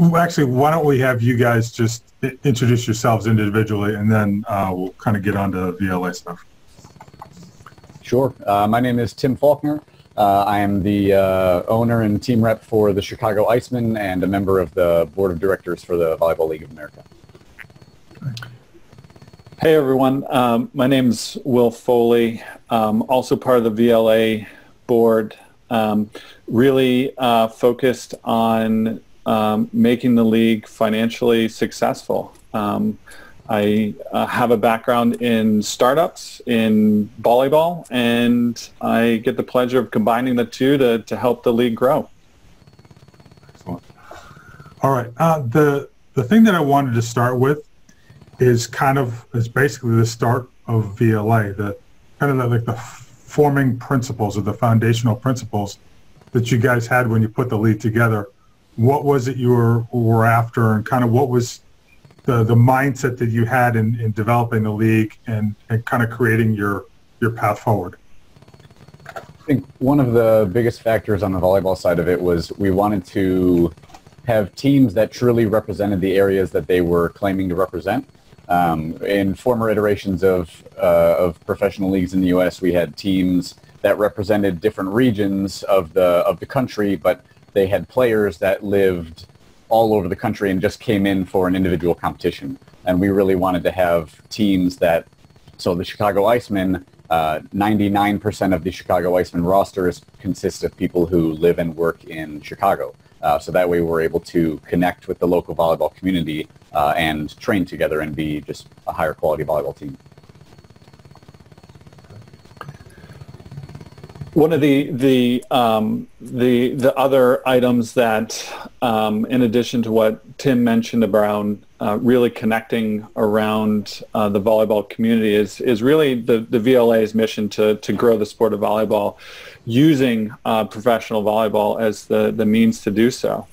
Actually, why don't we have you guys just introduce yourselves individually, and then uh, we'll kind of get on to VLA stuff. Sure. Uh, my name is Tim Falknor. Uh, I am the uh, owner and team rep for the Chicago Icemen and a member of the board of directors for the Volleyball League of America. Hey everyone, um, my name is Will Foley, um, also part of the VLA board, um, really uh, focused on um, making the league financially successful. Um, I uh, have a background in startups in volleyball, and I get the pleasure of combining the two to, to help the league grow. Excellent. All right. Uh, the the thing that I wanted to start with is kind of is basically the start of VLA, the kind of like the forming principles or the foundational principles that you guys had when you put the league together. What was it you were were after, and kind of what was the the mindset that you had in, in developing the league and, and kind of creating your your path forward? I think one of the biggest factors on the volleyball side of it was we wanted to have teams that truly represented the areas that they were claiming to represent. Um, in former iterations of uh, of professional leagues in the U.S., we had teams that represented different regions of the of the country, but they had players that lived all over the country and just came in for an individual competition. And we really wanted to have teams that, so the Chicago Icemen, uh, 99% of the Chicago Icemen rosters consist of people who live and work in Chicago. Uh, so that way we're able to connect with the local volleyball community uh, and train together and be just a higher quality volleyball team. One of the the um, the the other items that, um, in addition to what Tim mentioned around uh, really connecting around uh, the volleyball community, is is really the the VLA's mission to to grow the sport of volleyball, using uh, professional volleyball as the the means to do so.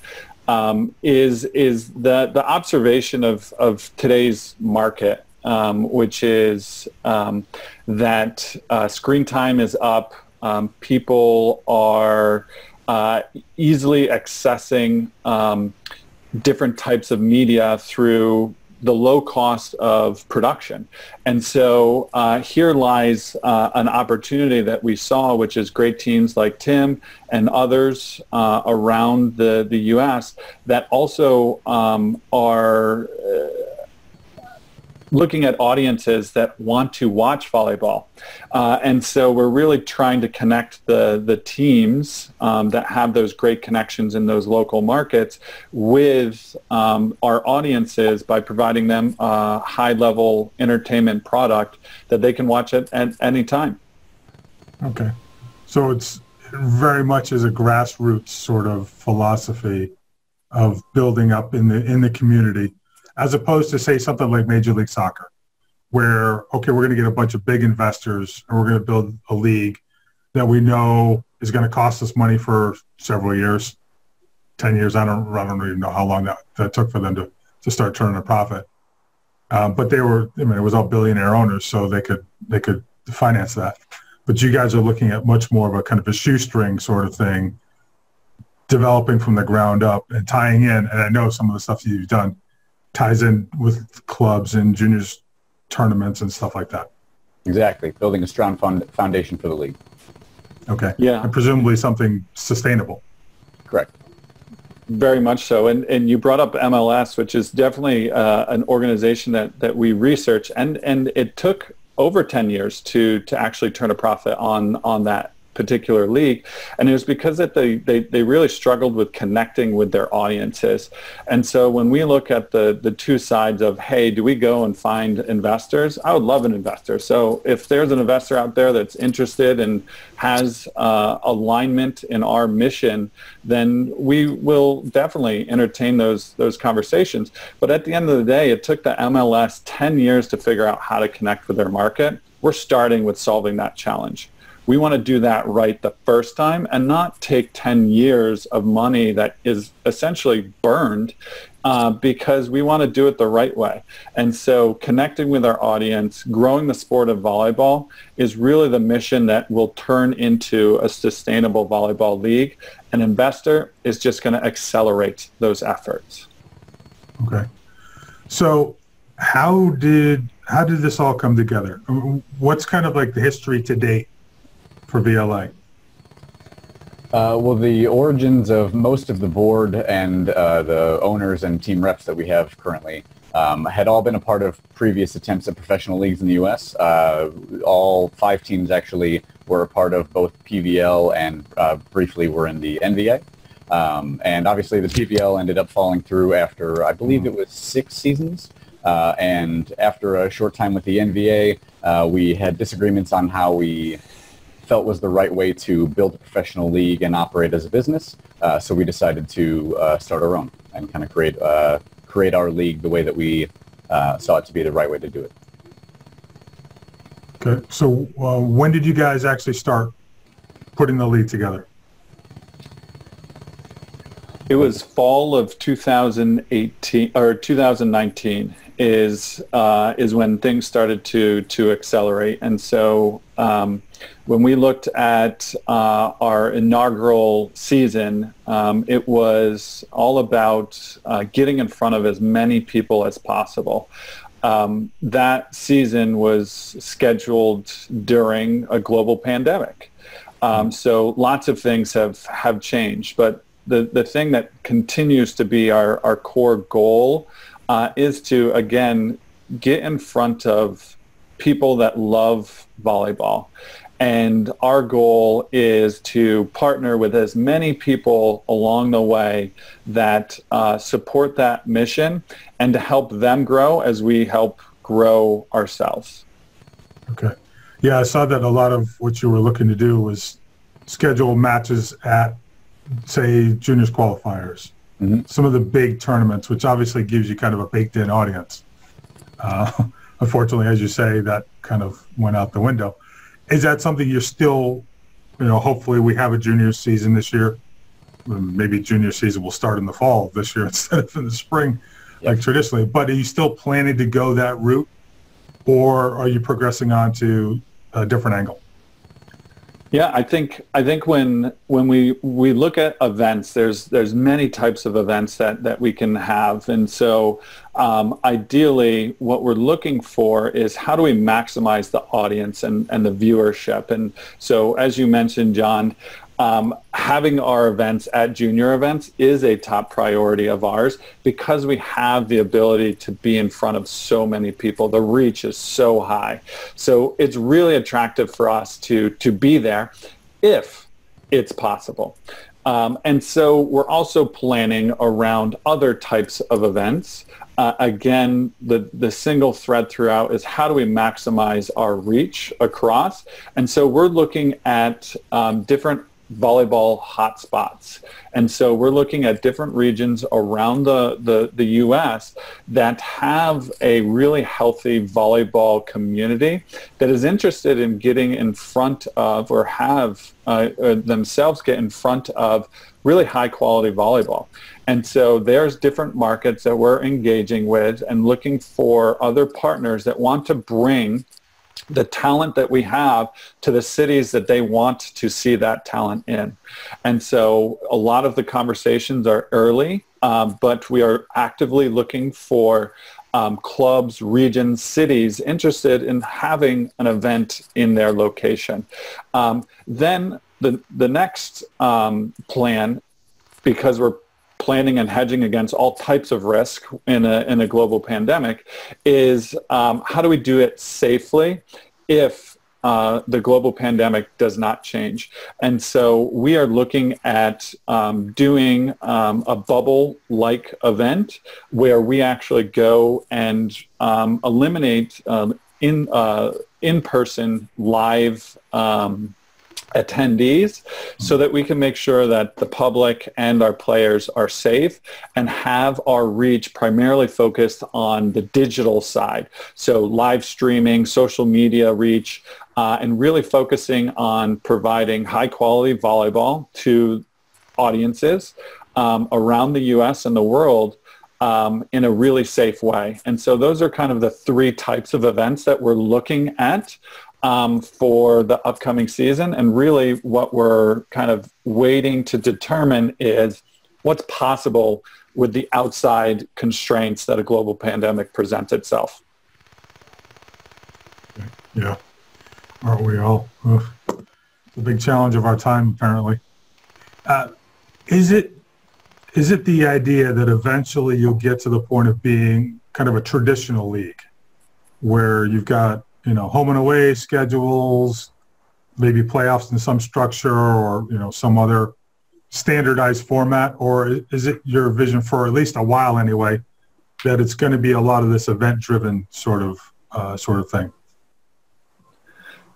Um, is is the the observation of of today's market, um, which is um, that uh, screen time is up um, people are uh, easily accessing um, different types of media through the low cost of production. And so uh, here lies uh, an opportunity that we saw, which is great teams like Tim and others uh, around the, the U.S. that also um, are uh, looking at audiences that want to watch volleyball. Uh, and so we're really trying to connect the, the teams um, that have those great connections in those local markets with um, our audiences by providing them a high-level entertainment product that they can watch at, at any time. Okay. So it's very much as a grassroots sort of philosophy of building up in the in the community as opposed to say something like Major League Soccer, where okay, we're going to get a bunch of big investors and we're going to build a league that we know is going to cost us money for several years, ten years. I don't, I don't even know how long that, that took for them to to start turning a profit. Um, but they were, I mean, it was all billionaire owners, so they could they could finance that. But you guys are looking at much more of a kind of a shoestring sort of thing, developing from the ground up and tying in. And I know some of the stuff that you've done ties in with clubs and juniors tournaments and stuff like that. Exactly, building a strong fund- foundation for the league. Okay. Yeah. And presumably something sustainable. Correct. Very much so. And and you brought up MLS, which is definitely uh, an organization that, that we research, and, and it took over 10 years to to actually turn a profit on on that particular league. And it was because that they, they, they really struggled with connecting with their audiences. And so when we look at the, the two sides of, hey, do we go and find investors? I would love an investor. So if there's an investor out there that's interested and has uh, alignment in our mission, then we will definitely entertain those, those conversations. But at the end of the day, it took the MLS 10 years to figure out how to connect with their market. We're starting with solving that challenge. We want to do that right the first time and not take 10 years of money that is essentially burned uh, because we want to do it the right way. And so connecting with our audience, growing the sport of volleyball is really the mission that will turn into a sustainable volleyball league. An investor is just going to accelerate those efforts. Okay. So how did how did this all come together? What's kind of like the history to date for VLA? Uh, well, the origins of most of the board and uh, the owners and team reps that we have currently um, had all been a part of previous attempts at professional leagues in the U.S. Uh, all five teams actually were a part of both PVL and uh, briefly were in the NVA. Um, and obviously the PVL ended up falling through after, I believe it was six seasons. Uh, and after a short time with the NVA, uh, we had disagreements on how we felt was the right way to build a professional league and operate as a business. Uh, so we decided to uh, start our own and kind of create uh, create our league the way that we uh, saw it to be the right way to do it. Okay. So uh, when did you guys actually start putting the league together? It was fall of 2018 or 2019 is uh, is when things started to to accelerate, and so um, when we looked at uh, our inaugural season, um, it was all about uh, getting in front of as many people as possible. Um, that season was scheduled during a global pandemic. Um, so lots of things have, have changed, but the, the thing that continues to be our, our core goal uh, is to, again, get in front of people that love volleyball. And our goal is to partner with as many people along the way that uh, support that mission and to help them grow as we help grow ourselves. Okay. Yeah, I saw that a lot of what you were looking to do was schedule matches at, say, juniors qualifiers mm-hmm. some of the big tournaments, which obviously gives you kind of a baked-in audience. Uh, unfortunately, as you say, that kind of went out the window. Is that something you're still, you know, hopefully we have a junior season this year. Um, maybe junior season will start in the fall this year instead of in the spring, yep. like traditionally. But are you still planning to go that route, or are you progressing on to a different angle? Yeah, I think I think when when we we look at events, there's there's many types of events that that we can have, and so um, ideally, what we're looking for is how do we maximize the audience and and the viewership, and so as you mentioned, John, um, having our events at junior events is a top priority of ours because we have the ability to be in front of so many people. The reach is so high. So it's really attractive for us to, to be there if it's possible. Um, and so we're also planning around other types of events. Uh, again, the, the single thread throughout is how do we maximize our reach across? And so we're looking at um, different volleyball hotspots. And so we're looking at different regions around the, the, the U.S. that have a really healthy volleyball community that is interested in getting in front of or have uh, uh themselves get in front of really high quality volleyball. And so there's different markets that we're engaging with and looking for other partners that want to bring the talent that we have to the cities that they want to see that talent in. And so a lot of the conversations are early, um, but we are actively looking for um, clubs, regions, cities interested in having an event in their location. Um, then the, the next um, plan, because we're planning and hedging against all types of risk in a, in a global pandemic is um, how do we do it safely if uh, the global pandemic does not change. And so we are looking at um, doing um, a bubble-like event where we actually go and um, eliminate um, in uh, in-person live um, attendees so that we can make sure that the public and our players are safe and have our reach primarily focused on the digital side. So live streaming, social media reach, uh, and really focusing on providing high quality volleyball to audiences um, around the U.S. and the world um, in a really safe way. And so those are kind of the three types of events that we're looking at um, for the upcoming season. And really what we're kind of waiting to determine is what's possible with the outside constraints that a global pandemic presents itself. Yeah, aren't we all? Ugh. The big challenge of our time, apparently. Uh, is it is it the idea that eventually you'll get to the point of being kind of a traditional league, where you've got you know home and away schedules, maybe playoffs in some structure, or you know some other standardized format, or is it your vision for at least a while anyway that it's going to be a lot of this event-driven sort of uh, sort of thing?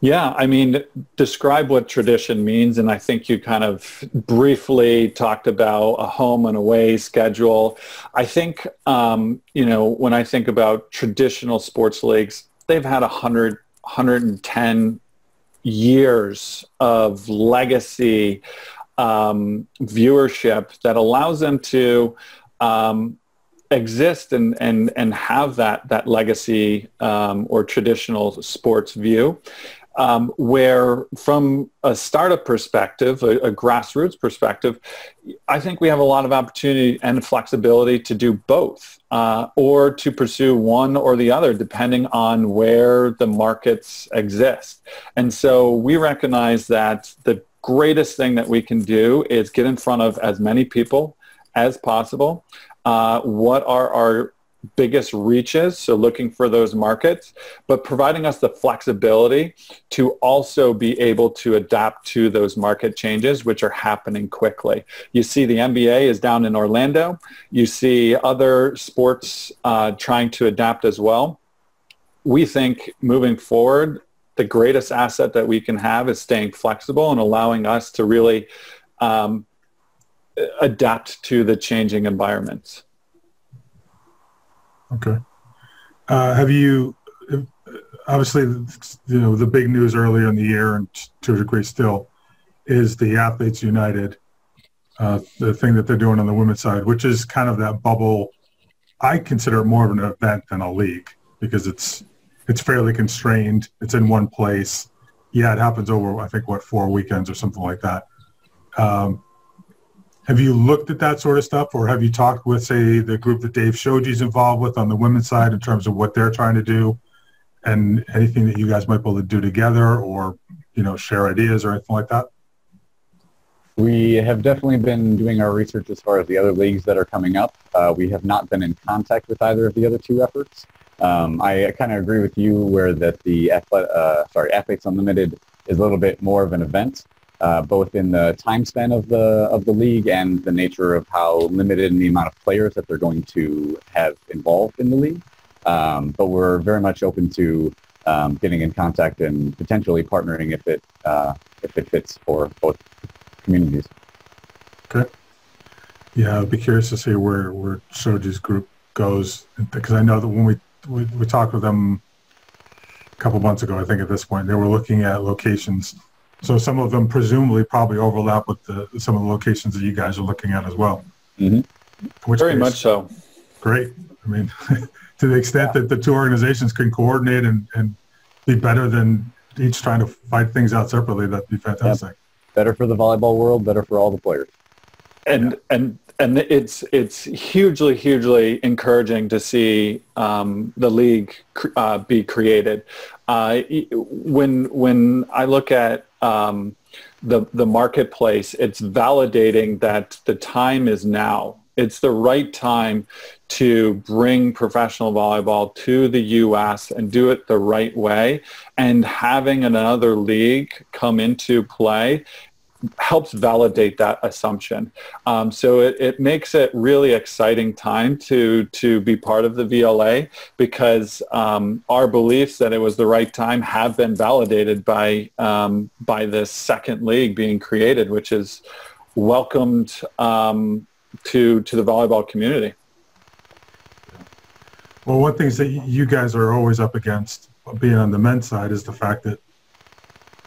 Yeah, I mean, describe what tradition means, and I think you kind of briefly talked about a home and away schedule. I think, um, you know, when I think about traditional sports leagues, they've had 100, 110 years of legacy um, viewership that allows them to um, exist and, and, and have that, that legacy um, or traditional sports view. Um, where from a startup perspective, a, a, grassroots perspective, I think we have a lot of opportunity and flexibility to do both uh, or to pursue one or the other depending on where the markets exist. And so we recognize that the greatest thing that we can do is get in front of as many people as possible. Uh, what are our biggest reaches, so looking for those markets, but providing us the flexibility to also be able to adapt to those market changes, which are happening quickly. You see the NBA is down in Orlando. You see other sports uh, trying to adapt as well. We think moving forward, the greatest asset that we can have is staying flexible and allowing us to really um, adapt to the changing environments. Okay. Uh, have you, obviously, you know, the big news earlier in the year and to a degree still is the Athletes United, uh, the thing that they're doing on the women's side, which is kind of that bubble. I consider it more of an event than a league because it's it's fairly constrained. It's in one place. Yeah, it happens over I think what four weekends or something like that. Um, have you looked at that sort of stuff, or have you talked with say the group that Dave Shoji's involved with on the women's side in terms of what they're trying to do, and anything that you guys might be able to do together, or you know share ideas or anything like that? We have definitely been doing our research as far as the other leagues that are coming up. Uh, we have not been in contact with either of the other two efforts. Um, I kind of agree with you where that the athlete, uh, sorry, Athletes Unlimited is a little bit more of an event, uh, both in the time span of the of the league and the nature of how limited in the amount of players that they're going to have involved in the league. Um, but we're very much open to um, getting in contact and potentially partnering if it uh, if it fits for both communities. Okay. Yeah, I'd be curious to see where where Shoji's group goes because I know that when we we, we talked with them a couple months ago, I think at this point, they were looking at locations. So some of them presumably probably overlap with the, some of the locations that you guys are looking at as well. Mm-hmm. Very case, much so. Great. I mean, to the extent that the two organizations can coordinate and, and be better than each trying to fight things out separately, that'd be fantastic. Yep. Better for the volleyball world, better for all the players. And yeah. and and it's it's hugely hugely encouraging to see um, the league uh, be created. Uh, when when I look at um, the the marketplace, it's validating that the time is now. It's the right time to bring professional volleyball to the U.S. and do it the right way. And having another league come into play helps validate that assumption. Um, so it, it makes it really exciting time to to be part of the VLA because um, our beliefs that it was the right time have been validated by um, by this second league being created, which is welcomed um, to to the volleyball community. Well, one thing that you guys are always up against being on the men's side is the fact that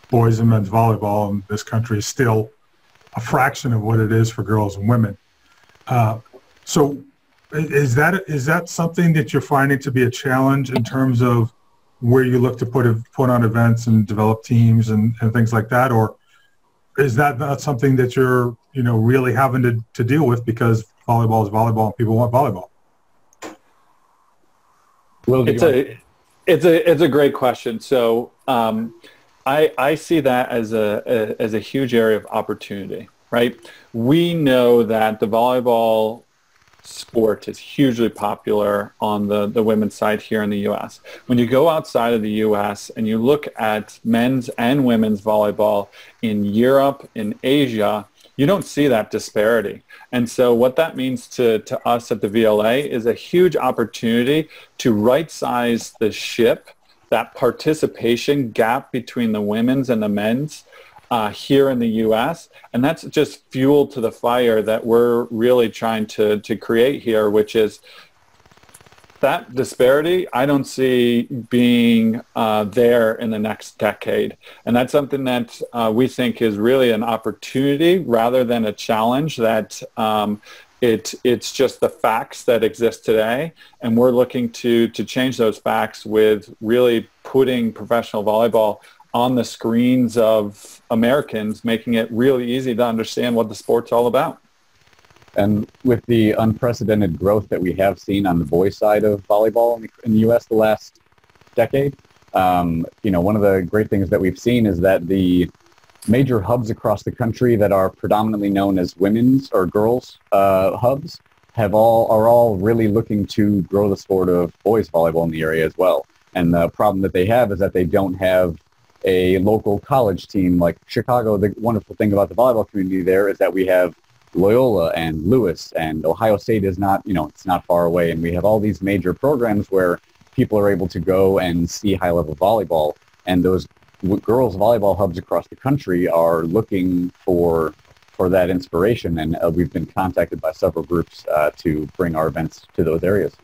boys and men's volleyball in this country is still a fraction of what it is for girls and women. Uh, so is that is that something that you're finding to be a challenge in terms of where you look to put a, put on events and develop teams and, and things like that, or is that not something that you're, you know, really having to, to deal with because volleyball is volleyball and people want volleyball? Will, it's a, it's a, it's a great question. So um, I, I see that as a, a, as a huge area of opportunity, right? We know that the volleyball sport is hugely popular on the, the women's side here in the U.S. When you go outside of the U.S. and you look at men's and women's volleyball in Europe, in Asia, you don't see that disparity. And so what that means to, to us at the VLA is a huge opportunity to right size the ship, that participation gap between the women's and the men's uh, here in the U.S. And that's just fuel to the fire that we're really trying to, to create here, which is that disparity I don't see being uh, there in the next decade. And that's something that uh, we think is really an opportunity rather than a challenge that um, it, it's just the facts that exist today. And we're looking to, to change those facts with really putting professional volleyball on the screens of Americans, making it really easy to understand what the sport's all about. And with the unprecedented growth that we have seen on the boys' side of volleyball in the, in the U.S. the last decade, um, you know, one of the great things that we've seen is that the major hubs across the country that are predominantly known as women's or girls uh, hubs have all are all really looking to grow the sport of boys volleyball in the area as well. And the problem that they have is that they don't have a local college team like Chicago. The wonderful thing about the volleyball community there is that we have Loyola and Lewis and Ohio State is not, you know, it's not far away. And we have all these major programs where people are able to go and see high level volleyball. And those girls volleyball hubs across the country are looking for for that inspiration. And uh, we've been contacted by several groups uh, to bring our events to those areas.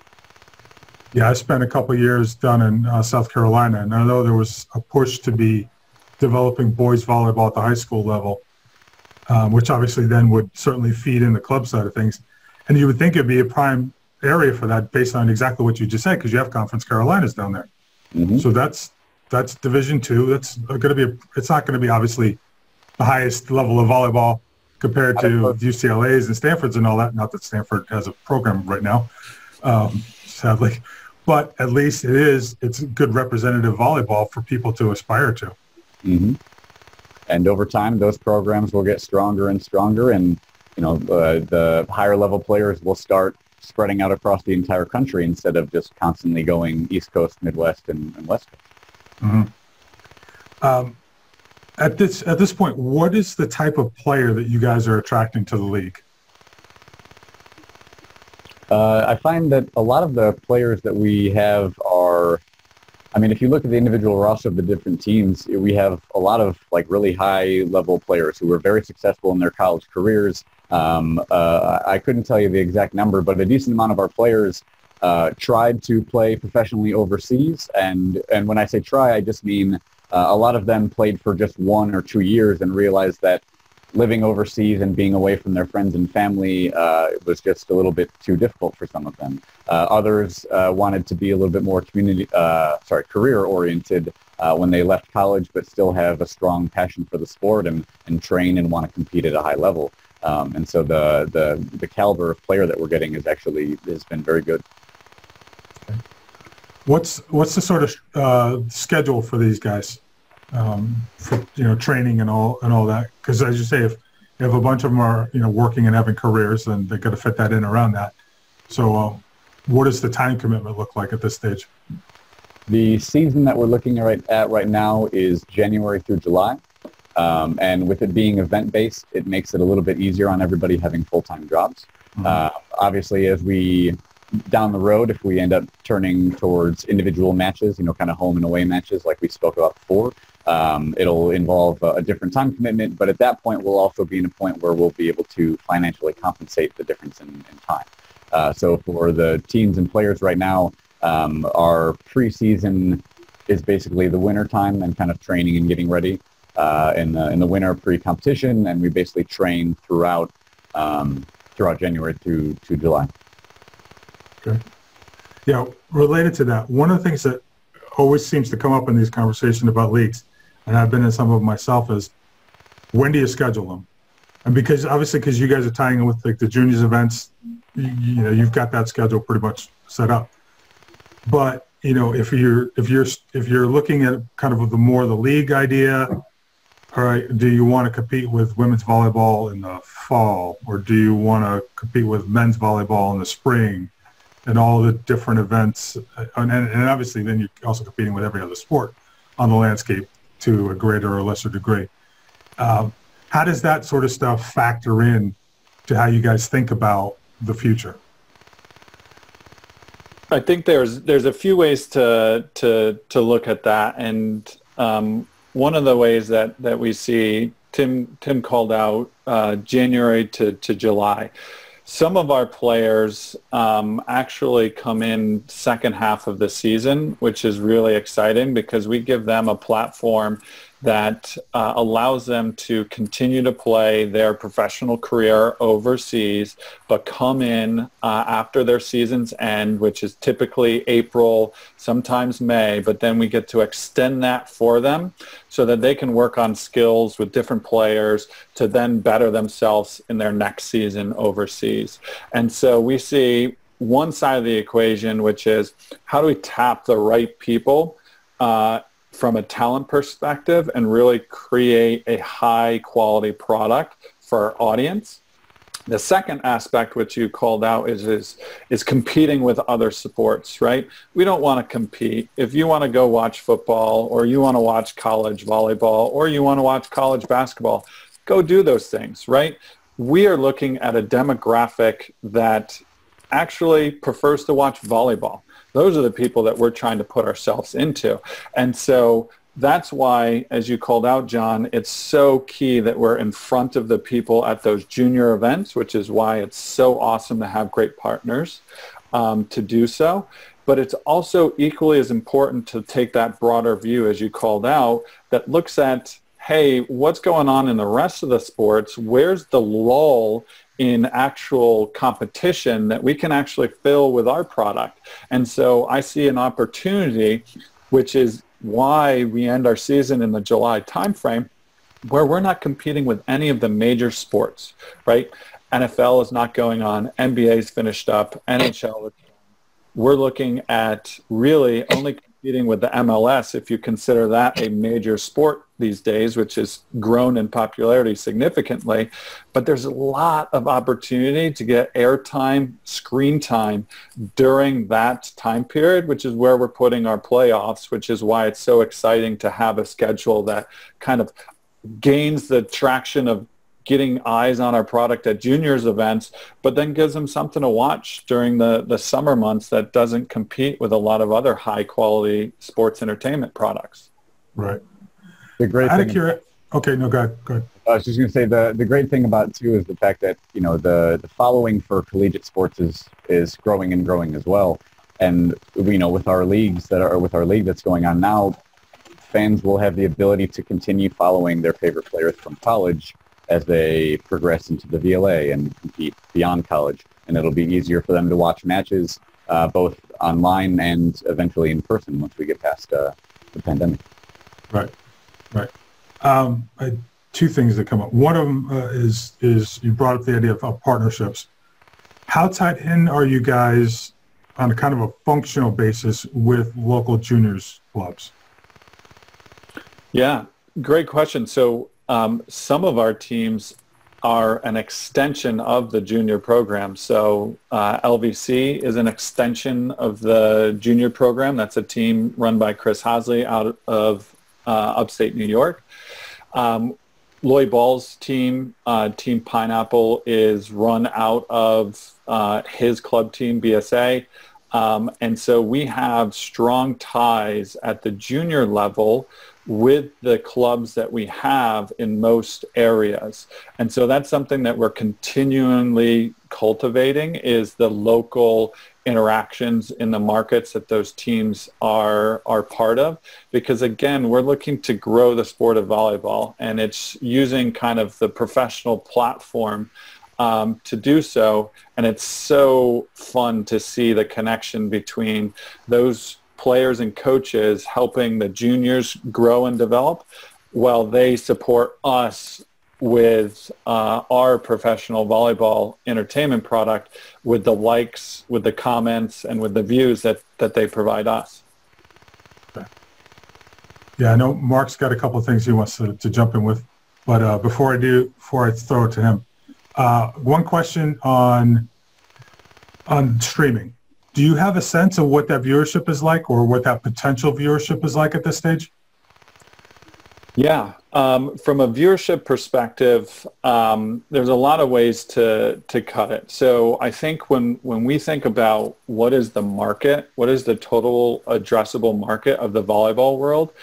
Yeah, I spent a couple years down in uh, South Carolina, and I know there was a push to be developing boys volleyball at the high school level, um, which obviously then would certainly feed in the club side of things. And you would think it'd be a prime area for that based on exactly what you just said, because you have Conference Carolinas down there. Mm-hmm. So that's that's Division two. That's going to be. A, it's not going to be obviously the highest level of volleyball compared to UCLA's and Stanford's and all that. Not that Stanford has a program right now, um, sadly but at least it is it's good representative volleyball for people to aspire to. Mm-hmm. And over time, those programs will get stronger and stronger, and you know uh, the higher level players will start spreading out across the entire country instead of just constantly going East Coast, Midwest, and, and West Coast. Mm-hmm. Um, at this at this point, what is the type of player that you guys are attracting to the league? Uh, I find that a lot of the players that we have are, I mean, if you look at the individual roster of the different teams, we have a lot of like really high level players who were very successful in their college careers. Um, uh, I couldn't tell you the exact number, but a decent amount of our players uh, tried to play professionally overseas. And, and when I say try, I just mean uh, a lot of them played for just one or two years and realized that living overseas and being away from their friends and family uh, was just a little bit too difficult for some of them. Uh, others uh, wanted to be a little bit more community, uh, sorry, career oriented when they left college, but still have a strong passion for the sport and, and train and want to compete at a high level. Um, and so the, the, the caliber of player that we're getting is actually has been very good. What's what's the sort of uh, schedule for these guys? um, for you know training and all and all that. Because as you say, if if a bunch of them are you know working and having careers, then they're going to fit that in around that. So, uh, what does the time commitment look like at this stage? The season that we're looking at at right now is January through July. Um, and with it being event-based, it makes it a little bit easier on everybody having full-time jobs. Mm-hmm. Uh, obviously, as we down the road, if we end up turning towards individual matches, you know, kind of home and away matches like we spoke about before, um, it'll involve a, different time commitment, but at that point, we'll also be in a point where we'll be able to financially compensate the difference in, in time. Uh, so for the teams and players right now, um, our preseason is basically the winter time and kind of training and getting ready uh, in, the, in the winter pre-competition, and we basically train throughout um, throughout January through to July. Okay. Yeah, related to that, one of the things that always seems to come up in these conversations about leagues and I've been in some of them myself, is when do you schedule them? And because obviously, because you guys are tying in with like the juniors events, you, you know, you've got that schedule pretty much set up. But you know, if you're if you're if you're looking at kind of the more the league idea, all right, do you want to compete with women's volleyball in the fall, or do you want to compete with men's volleyball in the spring, and all the different events, and, and obviously then you're also competing with every other sport on the landscape to a greater or lesser degree. Um, how does that sort of stuff factor in to how you guys think about the future? I think there's there's a few ways to to to look at that, and um, one of the ways that that we see Tim Tim called out uh, January to to July. Some of our players um, actually come in second half of the season, which is really exciting because we give them a platform that uh, allows them to continue to play their professional career overseas, but come in uh, after their seasons end, which is typically April, sometimes May, but then we get to extend that for them so that they can work on skills with different players to then better themselves in their next season overseas. And so we see one side of the equation, which is how do we tap the right people uh, from a talent perspective and really create a high quality product for our audience. The second aspect, which you called out, is, is, is competing with other sports, right? We don't want to compete. If you want to go watch football or you want to watch college volleyball or you want to watch college basketball, go do those things, right? We are looking at a demographic that actually prefers to watch volleyball. Those are the people that we're trying to put ourselves into. And so that's why, as you called out, John, it's so key that we're in front of the people at those junior events, which is why it's so awesome to have great partners um, to do so. But it's also equally as important to take that broader view, as you called out, that looks at, hey, what's going on in the rest of the sports? Where's the lull in actual competition that we can actually fill with our product. And so I see an opportunity, which is why we end our season in the July timeframe, where we're not competing with any of the major sports, right? NFL is not going on, NBA is finished up, NHL. We're looking at really only competing with the MLS, if you consider that a major sport these days, which has grown in popularity significantly. But there's a lot of opportunity to get airtime, screen time during that time period, which is where we're putting our playoffs, which is why it's so exciting to have a schedule that kind of gains the traction of getting eyes on our product at juniors events, but then gives them something to watch during the, the summer months that doesn't compete with a lot of other high quality sports entertainment products. Right. The great Out thing. of curi- okay, no, go ahead. Go ahead. I was just going to say the, the great thing about it too is the fact that you know the, the following for collegiate sports is is growing and growing as well, and you know with our leagues that are with our league that's going on now, fans will have the ability to continue following their favorite players from college as they progress into the VLA and compete beyond college. And it'll be easier for them to watch matches uh, both online and eventually in person once we get past uh, the pandemic. Right, right. Um, I, two things that come up. One of them uh, is is you brought up the idea of, of partnerships. How tied in are you guys on a kind of a functional basis with local juniors clubs? Yeah, great question. So um, some of our teams are an extension of the junior program. So uh, LVC is an extension of the junior program. That's a team run by Chris Hosley out of uh, upstate New York. Um, Lloyd Ball's team, uh, Team Pineapple, is run out of uh, his club team, BSA. Um, and so we have strong ties at the junior level with the clubs that we have in most areas. And so that's something that we're continually cultivating is the local interactions in the markets that those teams are are part of because again we're looking to grow the sport of volleyball and it's using kind of the professional platform um, to do so and it's so fun to see the connection between those players and coaches helping the juniors grow and develop while they support us with uh, our professional volleyball entertainment product with the likes, with the comments, and with the views that, that they provide us. Yeah, I know Mark's got a couple of things he wants to, to jump in with, but uh, before I do, before I throw it to him, uh, one question on on streaming. Do you have a sense of what that viewership is like, or what that potential viewership is like at this stage? Yeah, um, from a viewership perspective, um, there's a lot of ways to to cut it. So I think when when we think about what is the market, what is the total addressable market of the volleyball world,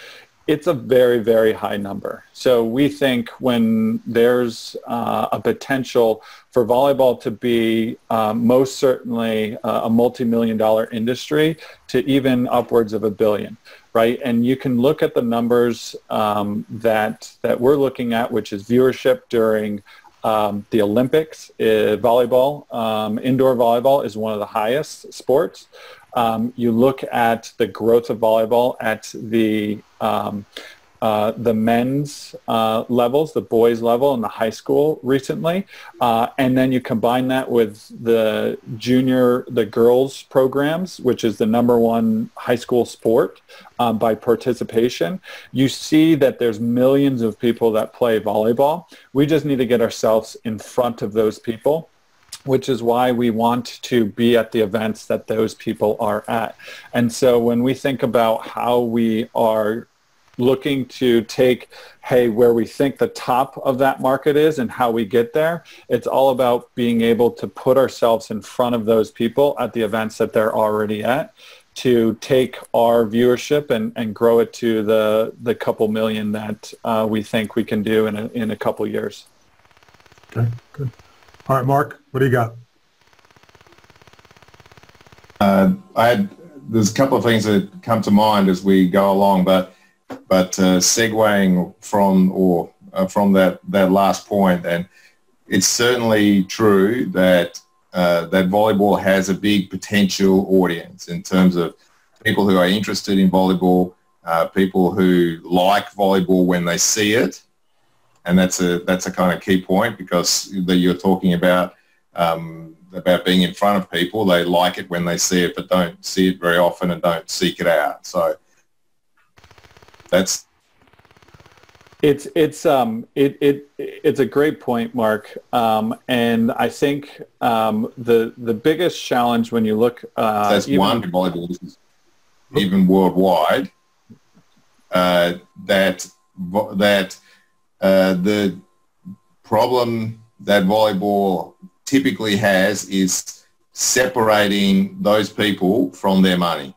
it's a very very high number. So we think when there's uh, a potential for volleyball to be um, most certainly uh, a multi-million dollar industry to even upwards of a billion right? And you can look at the numbers um, that that we're looking at, which is viewership during um, the Olympics. Uh, volleyball, um, indoor volleyball, is one of the highest sports. Um, you look at the growth of volleyball at the um, uh, the men's uh, levels, the boys level in the high school recently, uh, and then you combine that with the junior, the girls programs, which is the number one high school sport um, by participation. You see that there's millions of people that play volleyball. We just need to get ourselves in front of those people which is why we want to be at the events that those people are at. And so when we think about how we are looking to take, hey, where we think the top of that market is and how we get there. It's all about being able to put ourselves in front of those people at the events that they're already at to take our viewership and, and grow it to the, the couple million that uh, we think we can do in a, in a couple years. Okay, good. All right, Mark, what do you got? Uh, I had, there's a couple of things that come to mind as we go along, but but uh, segueing from or uh, from that that last point, and it's certainly true that uh, that volleyball has a big potential audience in terms of people who are interested in volleyball, uh, people who like volleyball when they see it, and that's a that's a kind of key point because that you're talking about. Um, about being in front of people, they like it when they see it, but don't see it very often and don't seek it out. So that's it's it's um it it it's a great point, Mark. Um, and I think um, the the biggest challenge when you look uh, that's even, one volleyball even worldwide uh, that that uh, the problem that volleyball typically has is separating those people from their money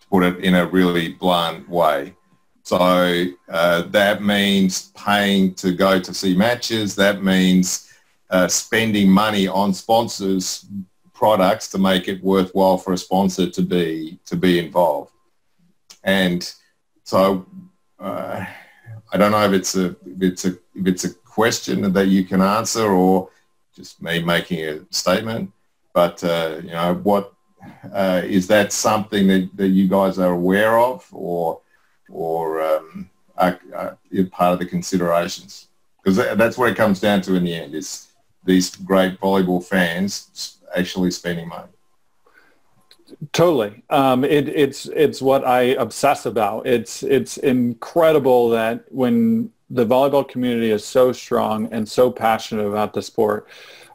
to put it in a really blunt way. So uh, that means paying to go to see matches. That means uh, spending money on sponsors' products to make it worthwhile for a sponsor to be to be involved. And so uh, I don't know if it's a if it's a if it's a question that you can answer or just me making a statement. But uh, you know what uh, is that something that, that you guys are aware of or, or um, are, are part of the considerations? Because that's what it comes down to in the end is these great volleyball fans actually spending money. Totally. Um, it, it's it's what I obsess about. It's it's incredible that when the volleyball community is so strong and so passionate about the sport,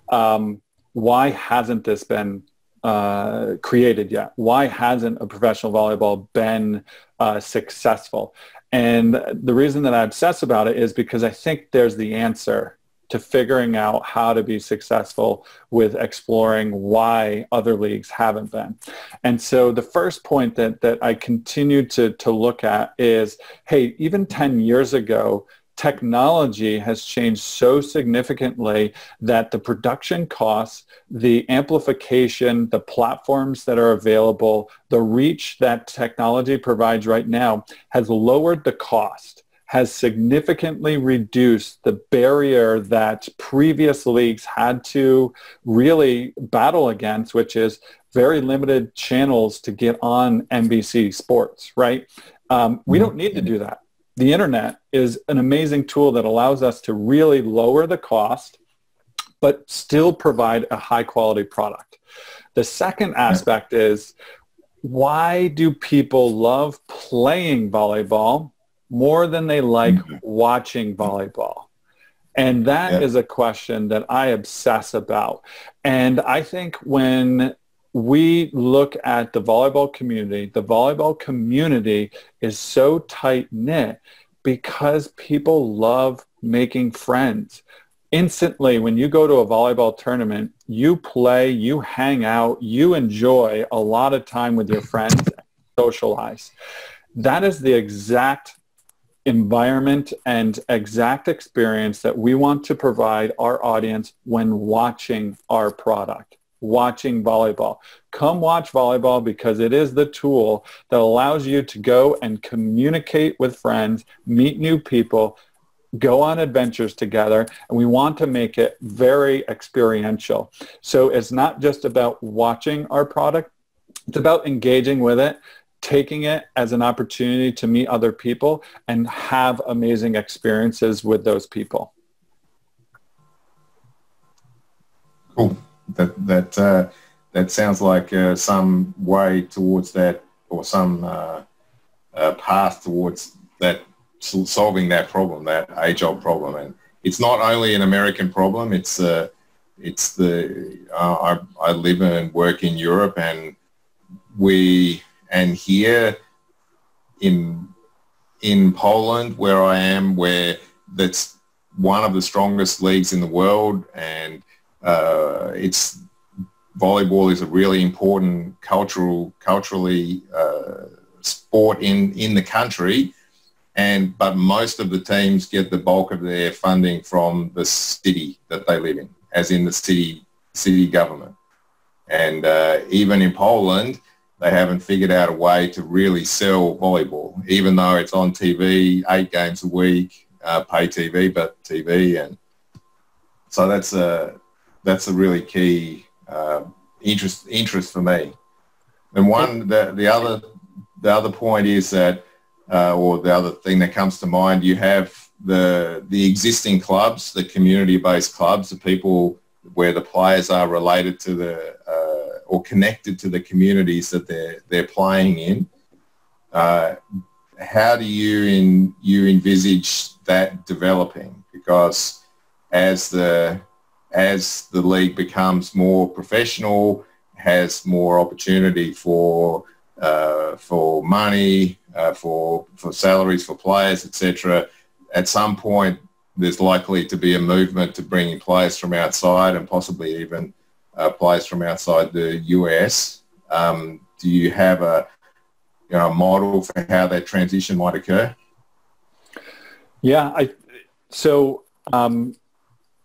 um, why hasn't this been uh, created yet? Why hasn't a professional volleyball been uh, successful? And the reason that I obsess about it is because I think there's the answer to figuring out how to be successful with exploring why other leagues haven't been. And so the first point that, that I continue to, to look at is, hey, even 10 years ago, technology has changed so significantly that the production costs, the amplification, the platforms that are available, the reach that technology provides right now has lowered the cost has significantly reduced the barrier that previous leagues had to really battle against, which is very limited channels to get on NBC Sports, right? Um, we don't need to do that the internet is an amazing tool that allows us to really lower the cost, but still provide a high quality product. The second aspect is why do people love playing volleyball more than they like mm-hmm. watching volleyball? And that is a question that I obsess about. And I think when we look at the volleyball community, the volleyball community is so tight knit because people love making friends. Instantly, when you go to a volleyball tournament, you play, you hang out, you enjoy a lot of time with your friends, socialize. That is the exact environment and exact experience that we want to provide our audience when watching our product watching volleyball. Come watch volleyball because it is the tool that allows you to go and communicate with friends, meet new people, go on adventures together, and we want to make it very experiential. So it's not just about watching our product, it's about engaging with it, taking it as an opportunity to meet other people and have amazing experiences with those people. Cool that that uh, that sounds like uh, some way towards that, or some uh, uh path towards that solving that problem, that age-old problem. And it's not only an American problem; it's uh, it's the uh, I, I live and work in Europe, and we and here in in Poland, where I am, where that's one of the strongest leagues in the world, and uh, it's volleyball is a really important cultural culturally uh, sport in in the country. And but most of the teams get the bulk of their funding from the city that they live in as in the city city government. And uh, even in Poland they haven't figured out a way to really sell volleyball even though it's on TV eight games a week uh, pay TV but TV and so that's a that's a really key uh, interest interest for me. And one the the other the other point is that, uh, or the other thing that comes to mind, you have the the existing clubs, the community-based clubs, the people where the players are related to the uh, or connected to the communities that they're they're playing in. Uh, how do you in you envisage that developing? Because as the as the league becomes more professional, has more opportunity for uh, for money, uh, for for salaries for players, etc. At some point, there's likely to be a movement to bring in players from outside and possibly even uh, players from outside the US. Um, do you have a you know, a model for how that transition might occur? Yeah, I so um,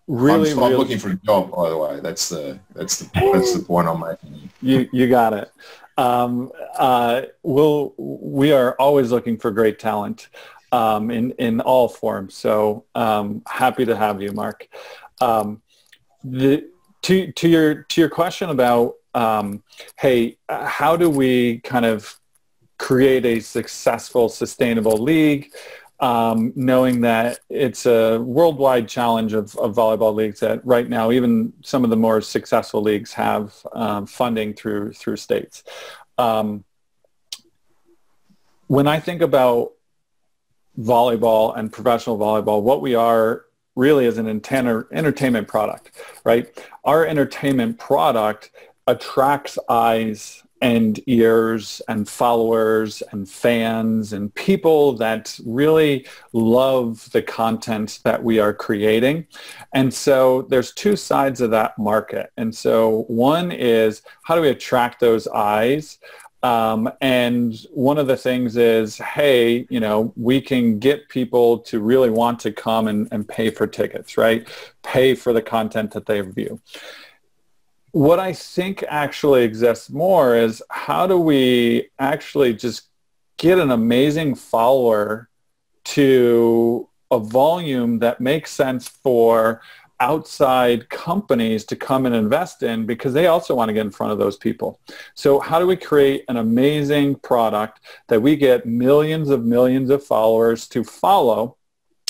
really, I'm, really I'm looking for a job. By the way, that's the that's the that's the point I'm making. You you got it. Um, uh, we'll we are always looking for great talent um, in in all forms. So um, happy to have you, Mark. Um, the to to your to your question about um, hey, how do we kind of create a successful, sustainable league? um, knowing that it's a worldwide challenge of, of, volleyball leagues that right now even some of the more successful leagues have um, funding through through states. Um, when I think about volleyball and professional volleyball, what we are really is an entertainment product, right? Our entertainment product attracts eyes and ears and followers and fans and people that really love the content that we are creating. And so there's two sides of that market. And so one is how do we attract those eyes? Um, and one of the things is, hey, you know, we can get people to really want to come and, and pay for tickets, right? Pay for the content that they view what I think actually exists more is how do we actually just get an amazing follower to a volume that makes sense for outside companies to come and invest in because they also want to get in front of those people. So how do we create an amazing product that we get millions of millions of followers to follow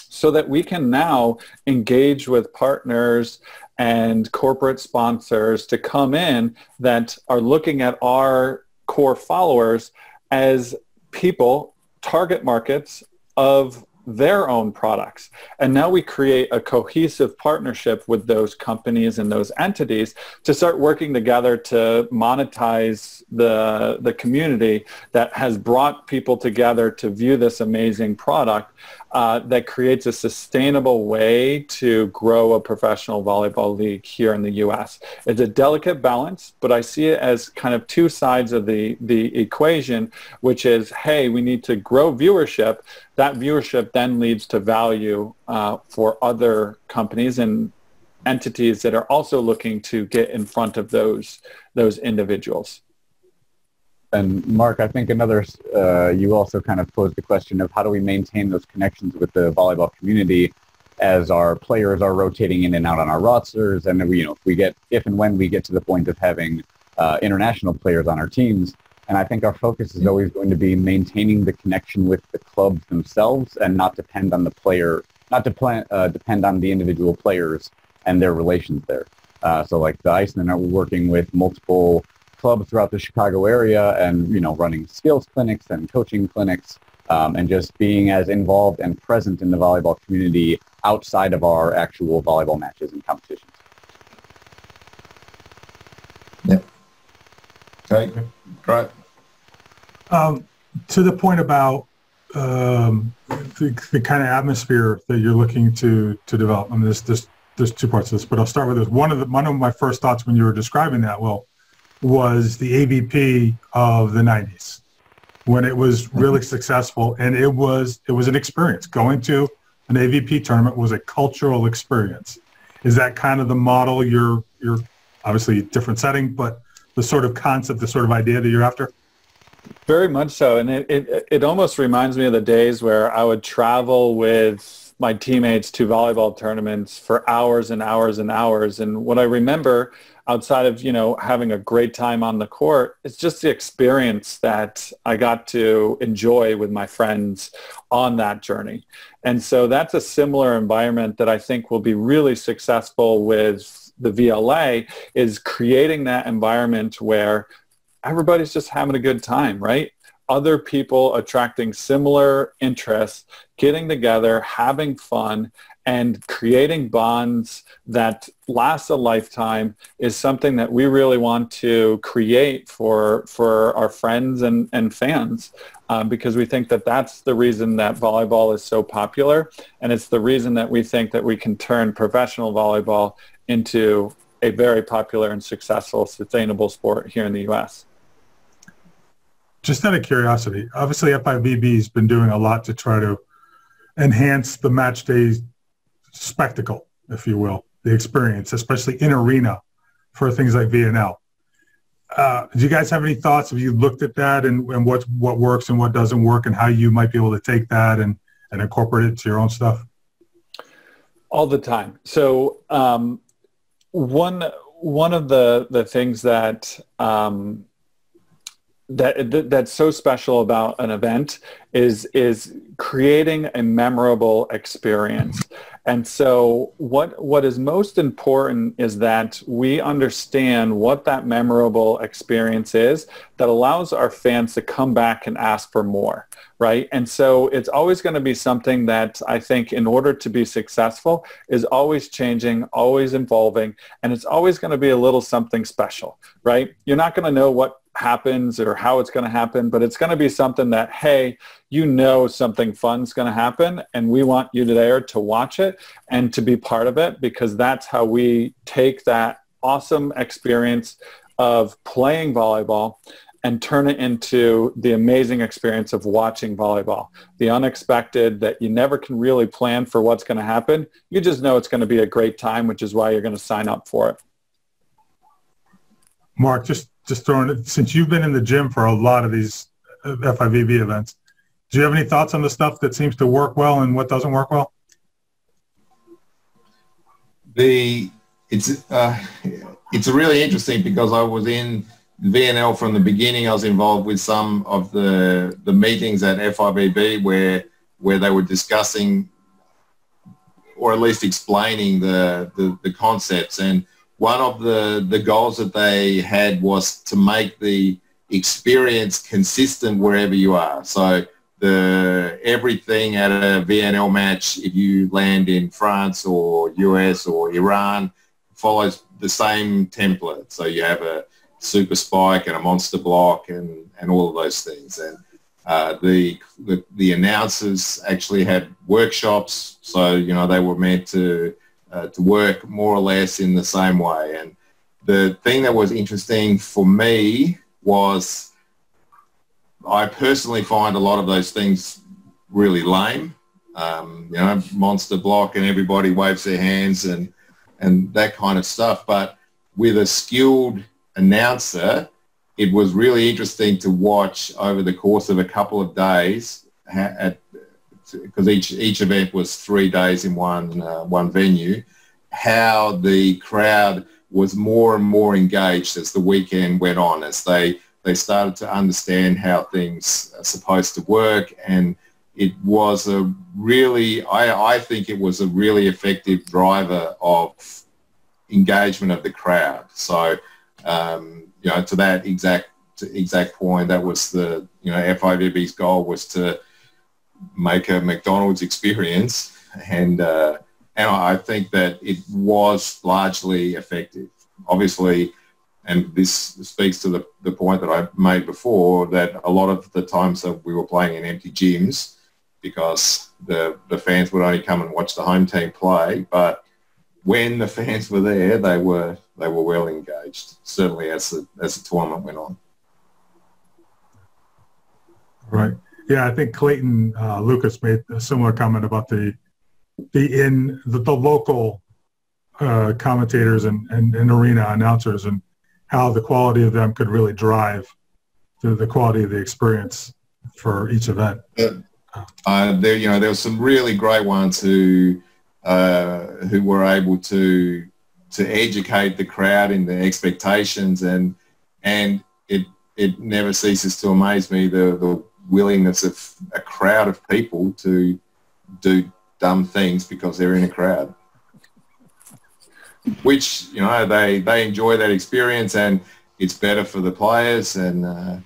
so that we can now engage with partners and corporate sponsors to come in that are looking at our core followers as people, target markets of their own products. And now we create a cohesive partnership with those companies and those entities to start working together to monetize the, the community that has brought people together to view this amazing product uh, that creates a sustainable way to grow a professional volleyball league here in the U.S. It's a delicate balance, but I see it as kind of two sides of the, the equation, which is, hey, we need to grow viewership. That viewership then leads to value uh, for other companies and entities that are also looking to get in front of those those individuals. And Mark, I think another, uh, you also kind of posed the question of how do we maintain those connections with the volleyball community as our players are rotating in and out on our rosters, and we, you know, if we get, if and when we get to the point of having uh, international players on our teams, and I think our focus is always going to be maintaining the connection with the clubs themselves and not depend on the player, not to uh, depend on the individual players and their relations there. Uh, so like the Iceland are working with multiple clubs throughout the Chicago area and, you know, running skills clinics and coaching clinics um, and just being as involved and present in the volleyball community outside of our actual volleyball matches and competitions. Yep. Okay, great. Um, to the point about um, the, the, kind of atmosphere that you're looking to to develop. I mean, there's, there's, there's two parts of this, but I'll start with this. One of the, one of my first thoughts when you were describing that, well, was the AVP of the 90s when it was really successful and it was it was an experience going to an AVP tournament was a cultural experience is that kind of the model you're you're obviously different setting but the sort of concept the sort of idea that you're after? Very much so. And it, it, it almost reminds me of the days where I would travel with my teammates to volleyball tournaments for hours and hours and hours. And what I remember outside of you know having a great time on the court it's just the experience that i got to enjoy with my friends on that journey. And so that's a similar environment that i think will be really successful with the vla is creating that environment where everybody's just having a good time right? Other people attracting similar interests, getting together, having fun, and creating bonds that last a lifetime is something that we really want to create for for our friends and, and fans um, because we think that that's the reason that volleyball is so popular and it's the reason that we think that we can turn professional volleyball into a very popular and successful sustainable sport here in the U.S. Just out of curiosity, obviously FIVB has been doing a lot to try to enhance the match day spectacle, if you will, the experience, especially in arena for things like VNL. Uh, do you guys have any thoughts? Have you looked at that and, and what what works and what doesn't work, and how you might be able to take that and and incorporate it to your own stuff? All the time. So um, one one of the the things that um, that, that that's so special about an event is is creating a memorable experience and so what, what is most important is that we understand what that memorable experience is that allows our fans to come back and ask for more, right? And so it's always going to be something that I think in order to be successful is always changing, always evolving, and it's always going to be a little something special, right? You're not going to know what happens or how it's going to happen, but it's going to be something that, hey, you know something fun's going to happen and we want you there to watch it and to be part of it because that's how we take that awesome experience of playing volleyball and turn it into the amazing experience of watching volleyball. The unexpected that you never can really plan for what's going to happen. You just know it's going to be a great time, which is why you're going to sign up for it. Mark, just just throwing it since you've been in the gym for a lot of these FIVB events. Do you have any thoughts on the stuff that seems to work well and what doesn't work well? The it's uh, it's really interesting because I was in VNL from the beginning. I was involved with some of the the meetings at FIVB where where they were discussing or at least explaining the, the, the concepts. And one of the, the goals that they had was to make the experience consistent wherever you are. So the everything at a VNL match, if you land in France or US or Iran, follows the same template. So you have a super spike and a monster block and, and all of those things. And uh, the, the, the announcers actually had workshops, so you know they were meant to uh, to work more or less in the same way. And the thing that was interesting for me was I personally find a lot of those things really lame. Um, you know, monster block and everybody waves their hands and and that kind of stuff. But with a skilled announcer, it was really interesting to watch over the course of a couple of days at because each each event was three days in one uh, one venue how the crowd was more and more engaged as the weekend went on as they they started to understand how things are supposed to work and it was a really I, I think it was a really effective driver of engagement of the crowd. So um, you know, to that exact exact point, that was the you know FIVB's goal was to make a McDonald's experience, and uh, and I think that it was largely effective. Obviously, and this speaks to the, the point that I made before that a lot of the times that we were playing in empty gyms because the the fans would only come and watch the home team play, but when the fans were there, they were they were well engaged. Certainly, as the as the tournament went on. Right. Yeah, I think Clayton uh, Lucas made a similar comment about the the in the, the local uh, commentators and, and, and, arena announcers and how the quality of them could really drive the, the quality of the experience for each event. Uh, there, you know, there were some really great ones who uh, who were able to to educate the crowd in the expectations and and it it never ceases to amaze me the the willingness of a crowd of people to do dumb things because they're in a crowd which you know they they enjoy that experience and it's better for the players and uh,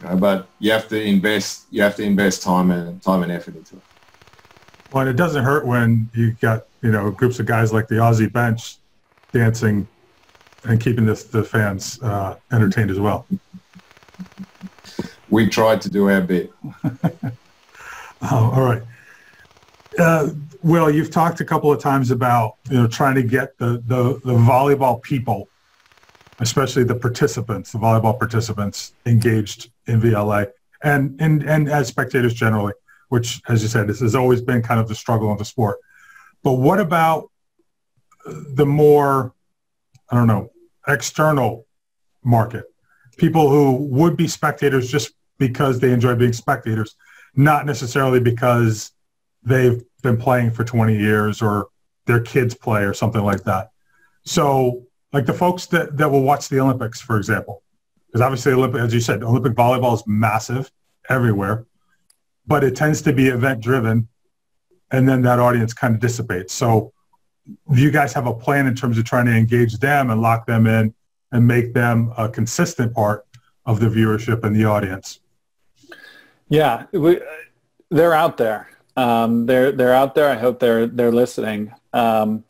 you know, but you have to invest you have to invest time and time and effort into it well, and it doesn't hurt when you got you know groups of guys like the Aussie bench dancing and keeping the the fans uh, entertained as well. We tried to do our bit. oh, all right. Uh, Will, you've talked a couple of times about you know trying to get the, the, the volleyball people, especially the participants, the volleyball participants, engaged in VLA and and and as spectators generally which, as you said, this has always been kind of the struggle of the sport. But what about the more, I don't know, external market? People who would be spectators just because they enjoy being spectators, not necessarily because they've been playing for 20 years or their kids play or something like that. So like the folks that, that will watch the Olympics, for example, because obviously Olympic, as you said, Olympic volleyball is massive everywhere but it tends to be event driven and then that audience kind of dissipates. So do you guys have a plan in terms of trying to engage them and lock them in and make them a consistent part of the viewership and the audience? Yeah, we, they're out there. Um, they're they're out there. I hope they're they're listening. Um,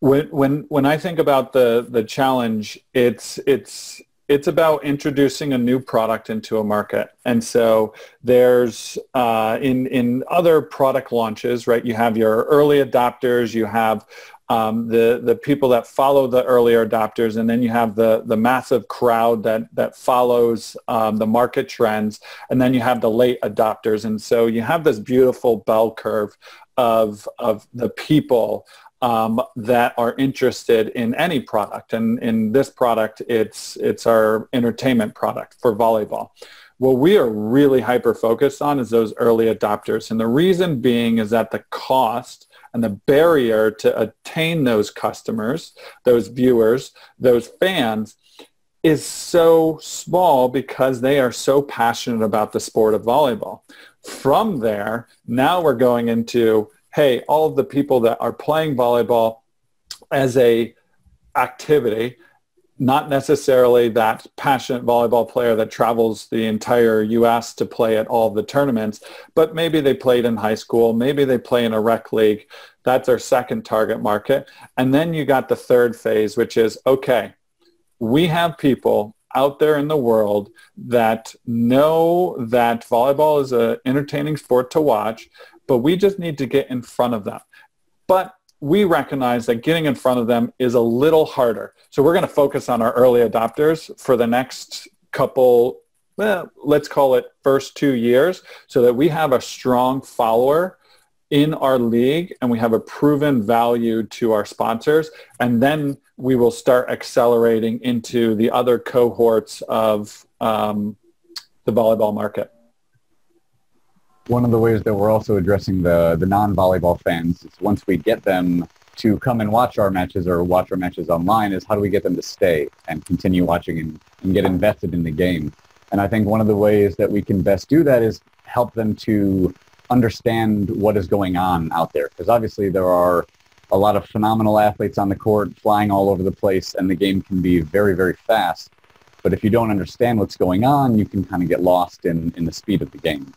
when when when I think about the the challenge, it's it's it's about introducing a new product into a market. And so there's uh, in in other product launches, right? You have your early adopters, you have um, the the people that follow the earlier adopters, and then you have the the massive crowd that that follows um, the market trends, and then you have the late adopters. And so you have this beautiful bell curve of of the people um, that are interested in any product. And in this product, it's, it's our entertainment product for volleyball. What we are really hyper-focused on is those early adopters. And the reason being is that the cost And the barrier to attain those customers, those viewers, those fans is so small because they are so passionate about the sport of volleyball. From there, now we're going into, hey, all of the people that are playing volleyball as a activity, not necessarily that passionate volleyball player that travels the entire U.S. to play at all the tournaments, but maybe they played in high school, maybe they play in a rec league. That's our second target market. And then you got the third phase, which is, okay, we have people out there in the world that know that volleyball is an entertaining sport to watch, but we just need to get in front of them. But we recognize that getting in front of them is a little harder. So we're going to focus on our early adopters for the next couple, well, let's call it first two years, so that we have a strong follower in our league and we have a proven value to our sponsors. And then we will start accelerating into the other cohorts of um, the volleyball market. One of the ways that we're also addressing the, the non-volleyball fans is once we get them to come and watch our matches or watch our matches online is how do we get them to stay and continue watching and, and get invested in the game. And I think one of the ways that we can best do that is help them to understand what is going on out there. Because obviously there are a lot of phenomenal athletes on the court flying all over the place and the game can be very, very fast. But if you don't understand what's going on, you can kind of get lost in, in the speed of the game.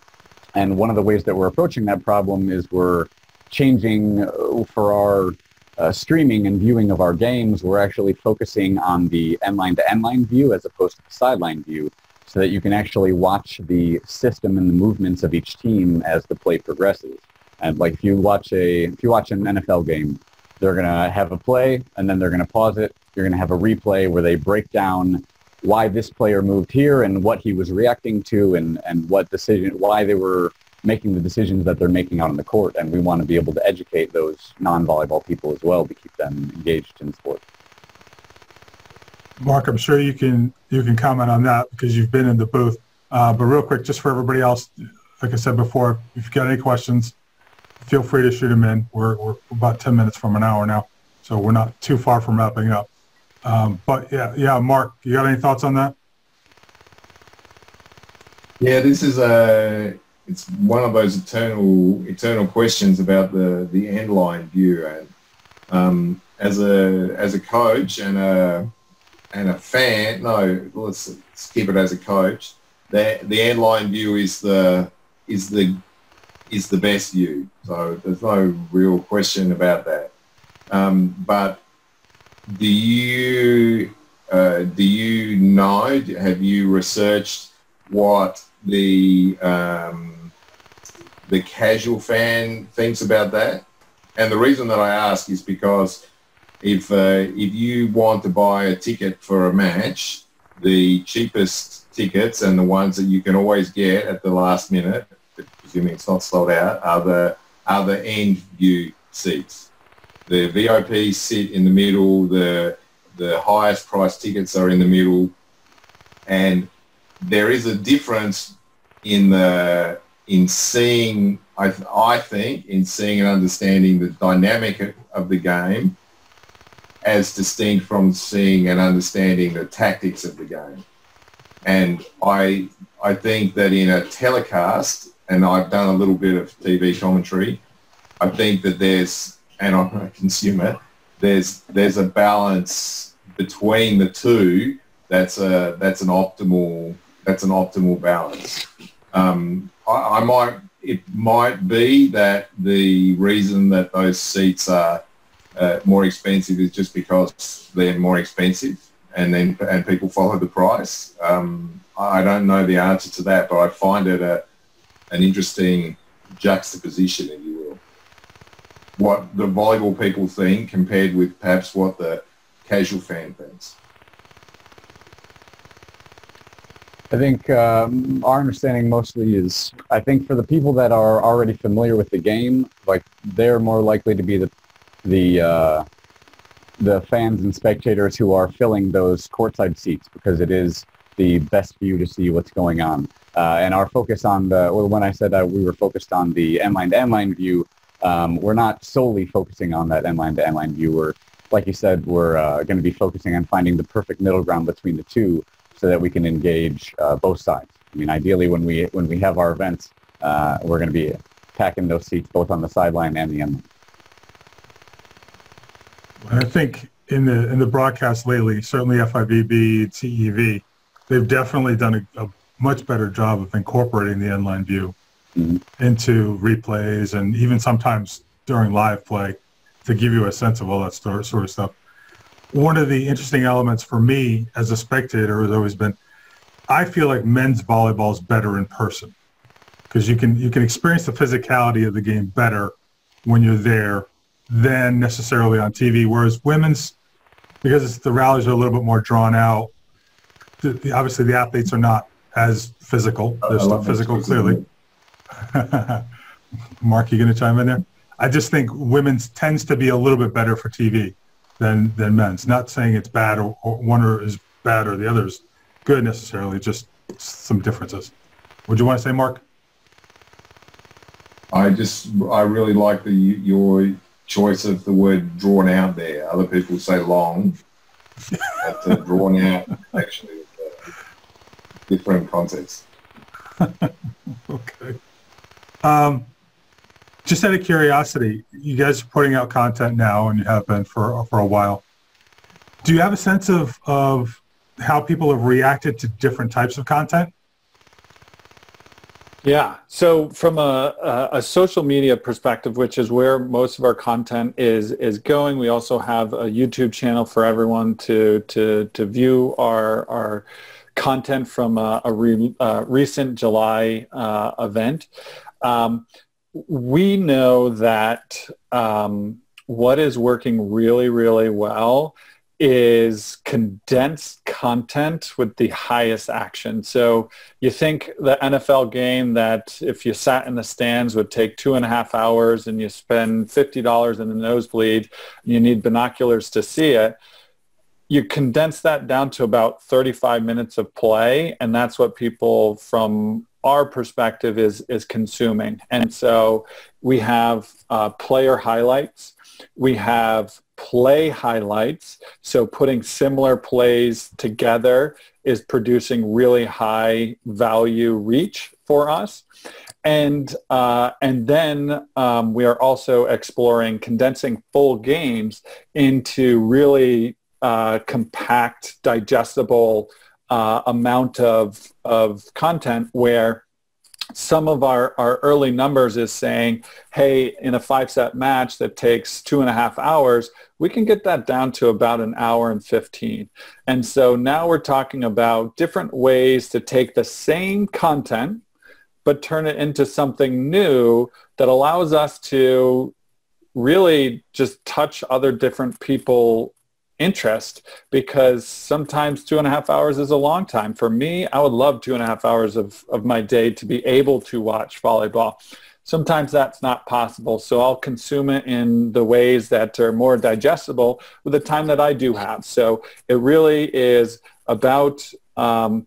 And one of the ways that we're approaching that problem is we're changing uh, for our uh, streaming and viewing of our games, we're actually focusing on the end-line to end-line view as opposed to the sideline view so that you can actually watch the system and the movements of each team as the play progresses. And like if you watch a if you watch an NFL game, they're gonna have a play and then they're gonna pause it. You're gonna have a replay where they break down why this player moved here and what he was reacting to and, and what decision why they were making the decisions that they're making out on the court. And we want to be able to educate those non-volleyball people as well to keep them engaged in sport. Mark, I'm sure you can you can comment on that because you've been in the booth. Uh, but real quick, just for everybody else, like I said before, if you've got any questions, feel free to shoot them in. We're, we're about 10 minutes from an hour now, so we're not too far from wrapping up. Um, but yeah, yeah, Mark, you got any thoughts on that? Yeah, this is a it's one of those eternal eternal questions about the the end line view. And um, as a as a coach and a and a fan, no, let's, let's keep it as a coach. The the end line view is the is the is the best view. So there's no real question about that. Um, but do you uh, do you know? Have you researched what the um, the casual fan thinks about that? And the reason that I ask is because if uh, if you want to buy a ticket for a match, the cheapest tickets and the ones that you can always get at the last minute, presuming it's not sold out, are the are the end view seats. The VIP sit in the middle. The the highest price tickets are in the middle, and there is a difference in the in seeing. I, I think in seeing and understanding the dynamic of the game as distinct from seeing and understanding the tactics of the game. And I I think that in a telecast, and I've done a little bit of TV commentary, I think that there's and I'm a consumer, there's there's a balance between the two that's a that's an optimal that's an optimal balance. Um, I, I might it might be that the reason that those seats are uh, more expensive is just because they're more expensive and then and people follow the price. Um, I don't know the answer to that, but I find it a, an interesting juxtaposition, if you will. What the volleyball people think compared with perhaps what the casual fan thinks. I think um, our understanding mostly is, I think for the people that are already familiar with the game, like they're more likely to be the the uh, the fans and spectators who are filling those courtside seats because it is the best view to see what's going on. Uh, and our focus on the well, when I said that we were focused on the end line to end line view, um, we're not solely focusing on that end-line to end-line view. We're, like you said, we're uh, going to be focusing on finding the perfect middle ground between the two so that we can engage uh, both sides. I mean, ideally, when we when we have our events, uh, we're going to be packing those seats both on the sideline and the end. I think in the in the broadcast lately, certainly FIVB, TEV, they've definitely done a, a much better job of incorporating the end line view. Into replays and even sometimes during live play to give you a sense of all that sort of stuff. One of the interesting elements for me as a spectator has always been, I feel like men's volleyball is better in person because you can you can experience the physicality of the game better when you're there than necessarily on TV. Whereas women's, because the rallies are a little bit more drawn out, the, the, obviously the athletes are not as physical. They're still physical, clearly. Mark, you going to chime in there? I just think women's tends to be a little bit better for TV than than men's. Not saying it's bad or, or one or is bad or the other is good necessarily. Just some differences. Would you want to say, Mark? I just I really like the your choice of the word drawn out there. Other people say long, but uh, drawn out actually uh, different context. okay. Um, just out of curiosity, you guys are putting out content now, and you have been for for a while. Do you have a sense of of how people have reacted to different types of content? Yeah. So from a, a, social media perspective, which is where most of our content is is going, we also have a YouTube channel for everyone to to to view our our content from a, a re, recent July uh, event. Um, we know that um, what is working really really well is condensed content with the highest action. So you think the NFL game that if you sat in the stands would take two and a half hours and you spend $50 in the nosebleed, you need binoculars to see it. You condense that down to about 35 minutes of play, and that's what people from our perspective is is consuming. And so we have uh, player highlights, we have play highlights. So putting similar plays together is producing really high value reach for us. And, uh, and then um, we are also exploring condensing full games into really uh, compact, digestible uh, amount of, of content where some of our, our early numbers is saying, hey, in a five set match that takes two and a half hours, we can get that down to about an hour and 15. And so now we're talking about different ways to take the same content, but turn it into something new that allows us to really just touch other different people interest because sometimes two and a half hours is a long time. For me, I would love two and a half hours of, of my day to be able to watch volleyball. Sometimes that's not possible, so I'll consume it in the ways that are more digestible with the time that I do have. So it really is about um,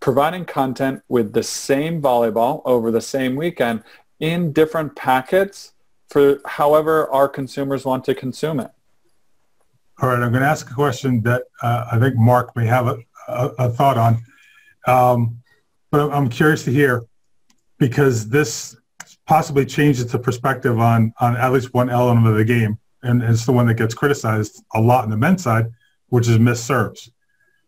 providing content with the same volleyball over the same weekend in different packets for however our consumers want to consume it. All right, I'm going to ask a question that uh, I think Mark may have a, a, a thought on, um, but I'm curious to hear because this possibly changes the perspective on on at least one element of the game, and it's the one that gets criticized a lot on the men's side, which is missed serves.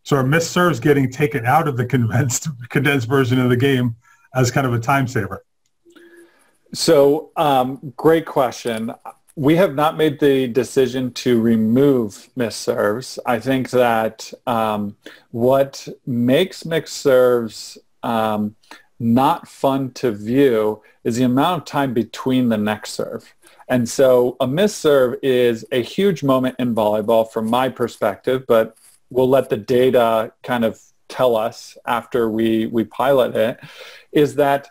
So are missed serves getting taken out of the condensed condensed version of the game as kind of a time saver? So um, great question we have not made the decision to remove mixed serves. I think that um, what makes mixed serves um, not fun to view is the amount of time between the next serve. And so a missed serve is a huge moment in volleyball from my perspective, but we'll let the data kind of tell us after we, we pilot it, is that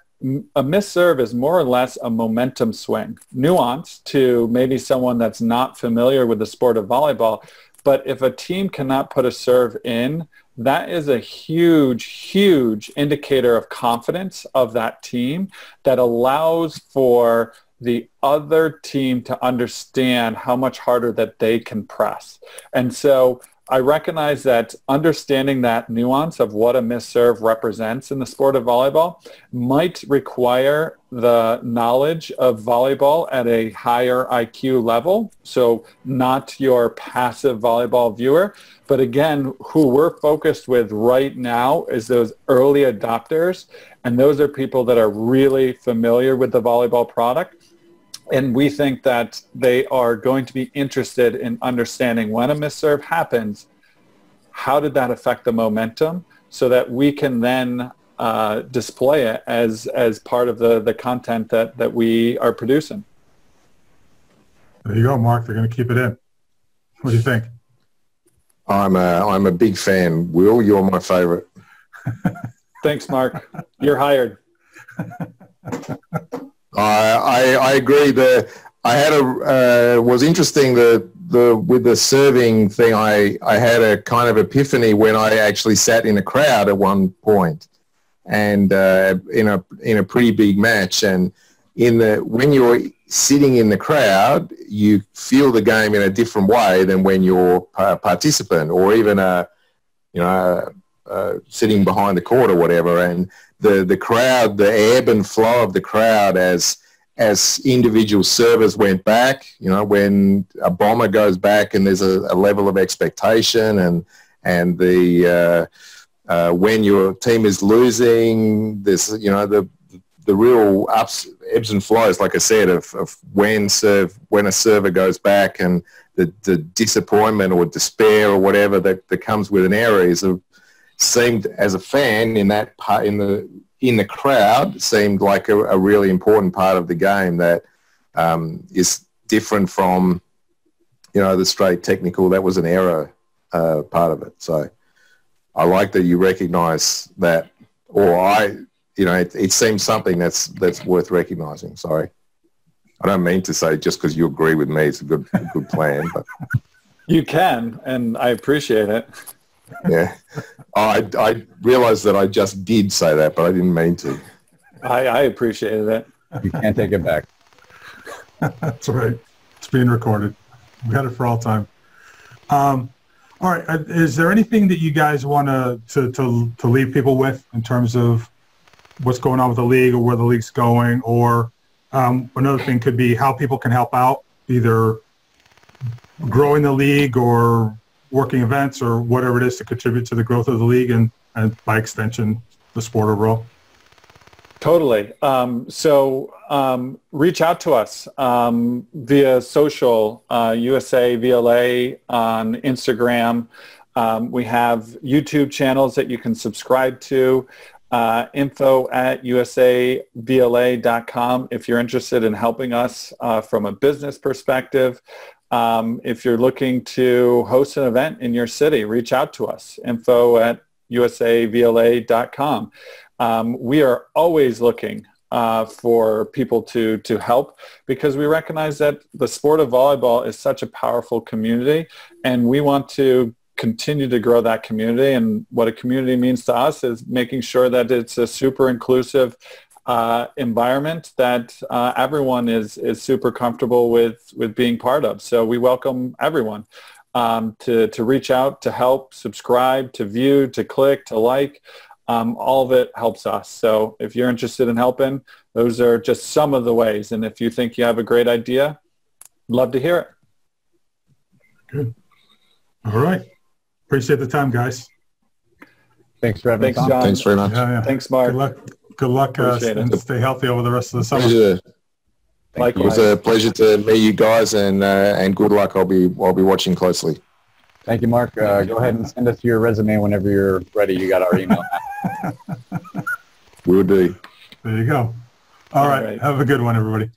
a missed serve is more or less a momentum swing, nuance to maybe someone that's not familiar with the sport of volleyball. But if a team cannot put a serve in, that is a huge, huge indicator of confidence of that team that allows for the other team to understand how much harder that they can press. And so I recognize that understanding that nuance of what a miss serve represents in the sport of volleyball might require the knowledge of volleyball at a higher IQ level. So not your passive volleyball viewer, but again, who we're focused with right now is those early adopters. And those are people that are really familiar with the volleyball product and we think that they are going to be interested in understanding when a misserve happens, how did that affect the momentum so that we can then uh, display it as, as part of the, the content that, that we are producing. There you go, Mark. They're going to keep it in. What do you think? I'm a, I'm a big fan. Will, you're my favorite. Thanks, Mark. You're hired. I, I agree. The I had a uh, was interesting the the with the serving thing. I I had a kind of epiphany when I actually sat in a crowd at one point, and uh, in a in a pretty big match. And in the when you're sitting in the crowd, you feel the game in a different way than when you're a participant or even a you know uh, sitting behind the court or whatever. And the the crowd, the ebb and flow of the crowd as as individual servers went back. You know, when a bomber goes back and there's a, a level of expectation, and and the uh, uh, when your team is losing, there's you know the the real ups, ebbs and flows, like I said, of, of when serve when a server goes back and the, the disappointment or despair or whatever that, that comes with an error is a, seemed as a fan in that part in the in the crowd seemed like a, a really important part of the game that um, is different from you know the straight technical. That was an error uh, part of it. So I like that you recognize that or I you know it, it seems something that's that's worth recognizing. Sorry. I don't mean to say just because you agree with me it's a good a good plan but you can and I appreciate it yeah. I, I realized that I just did say that, but I didn't mean to. I, I appreciated it. You can't take it back. That's right. It's being recorded. We got it for all time. Um, all right. Uh, is there anything that you guys want to, to, to leave people with in terms of what's going on with the league or where the league's going? Or um, another thing could be how people can help out, either growing the league or working events or whatever it is to contribute to the growth of the league and, and by extension, the sport overall? Totally. Um, so um, reach out to us um, via social, uh, USA VLA on Instagram. Um, we have YouTube channels that you can subscribe to. Uh, info at usavla.com if you're interested in helping us uh, from a business perspective. Um, if you're looking to host an event in your city, reach out to us, info at usavla.com. Um, we are always looking uh, for people to, to help because we recognize that the sport of volleyball is such a powerful community and we want to continue to grow that community and what a community means to us is making sure that it's a super inclusive uh, environment that uh, everyone is is super comfortable with with being part of. So we welcome everyone um, to to reach out, to help, subscribe, to view, to click, to like. Um, all of it helps us. So if you're interested in helping, those are just some of the ways. And if you think you have a great idea, love to hear it. Good. All right. Appreciate the time, guys. Thanks for having Thanks, John. Thanks very much. Yeah, yeah. Thanks, Mark. Good luck. Good luck uh, and stay healthy over the rest of the summer. Pleasure. Likewise. It was a pleasure to meet you guys, and uh, and good luck. I'll be I'll be watching closely. Thank you, Mark. Uh, go ahead and send us your resume whenever you're ready. You got our email. We will do. There you go. All, All right. right. Have a good one, everybody.